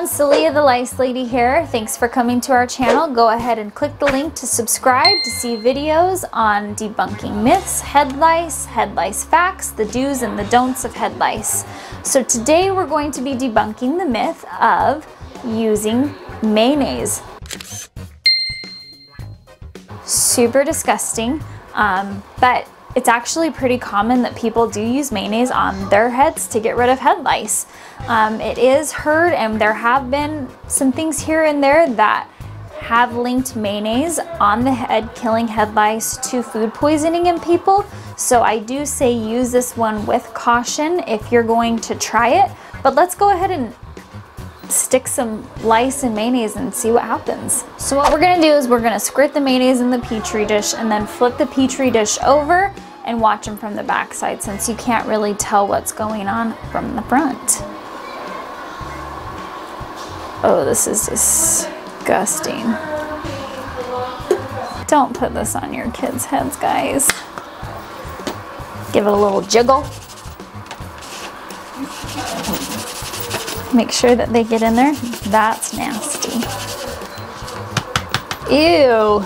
everyone, Celia the Lice Lady here. Thanks for coming to our channel. Go ahead and click the link to subscribe to see videos on debunking myths, head lice, head lice facts, the do's and the don'ts of head lice. So today we're going to be debunking the myth of using mayonnaise. Super disgusting, um, but it's actually pretty common that people do use mayonnaise on their heads to get rid of head lice. Um, it is heard and there have been some things here and there that have linked mayonnaise on the head killing head lice to food poisoning in people. So I do say use this one with caution if you're going to try it. But let's go ahead and stick some lice in mayonnaise and see what happens. So what we're gonna do is we're gonna squirt the mayonnaise in the petri dish and then flip the petri dish over and watch them from the backside since you can't really tell what's going on from the front. Oh, this is disgusting. Don't put this on your kids' heads, guys. Give it a little jiggle. Make sure that they get in there. That's nasty. Ew.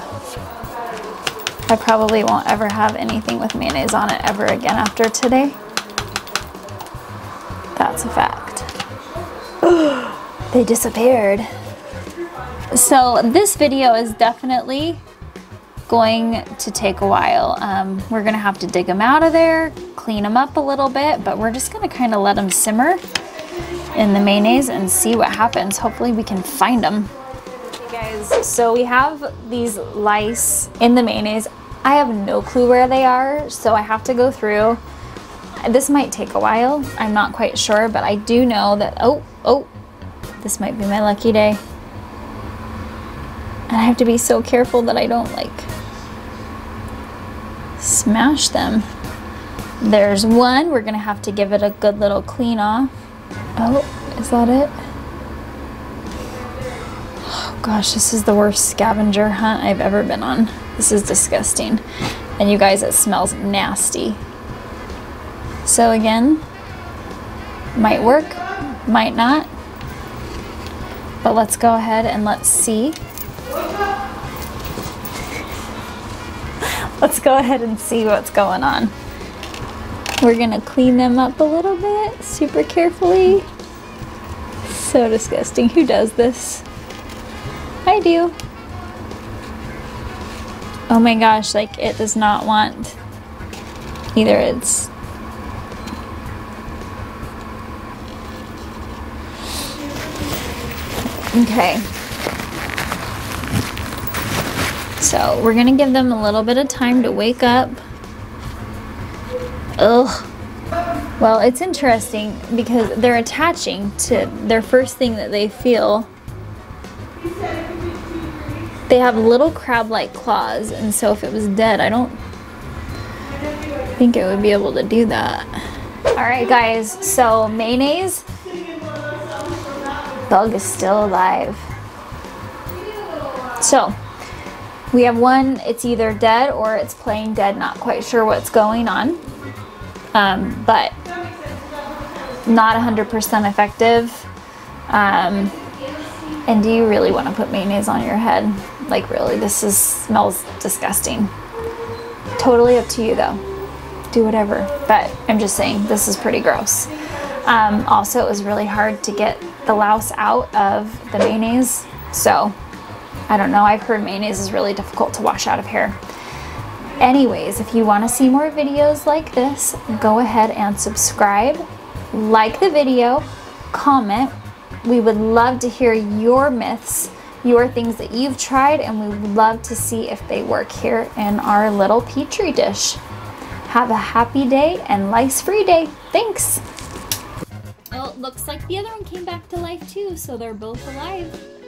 I probably won't ever have anything with mayonnaise on it ever again after today. That's a fact. they disappeared. So this video is definitely going to take a while. Um, we're gonna have to dig them out of there, clean them up a little bit, but we're just gonna kind of let them simmer in the mayonnaise and see what happens. Hopefully we can find them. Okay guys, so we have these lice in the mayonnaise. I have no clue where they are, so I have to go through. This might take a while, I'm not quite sure, but I do know that, oh, oh, this might be my lucky day. And I have to be so careful that I don't like smash them. There's one, we're gonna have to give it a good little clean off. Oh, is that it? Oh gosh, this is the worst scavenger hunt I've ever been on. This is disgusting. And you guys, it smells nasty. So again, might work, might not. But let's go ahead and let's see. let's go ahead and see what's going on. We're gonna clean them up a little bit, super carefully. So disgusting. Who does this? I do. Oh my gosh, like it does not want either it's Okay. So we're gonna give them a little bit of time to wake up. Ugh. Well, it's interesting because they're attaching to their first thing that they feel. They have little crab-like claws, and so if it was dead, I don't think it would be able to do that. All right, guys, so mayonnaise bug is still alive. So, we have one, it's either dead or it's playing dead, not quite sure what's going on. Um, but not 100% effective. Um, and do you really want to put mayonnaise on your head? Like really, this is smells disgusting. Totally up to you though. Do whatever. But I'm just saying, this is pretty gross. Um, also, it was really hard to get the louse out of the mayonnaise. So, I don't know. I've heard mayonnaise is really difficult to wash out of hair. Anyways, if you want to see more videos like this, go ahead and subscribe, like the video, comment. We would love to hear your myths, your things that you've tried, and we would love to see if they work here in our little petri dish. Have a happy day and lice-free day. Thanks. Well, looks like the other one came back to life too, so they're both alive.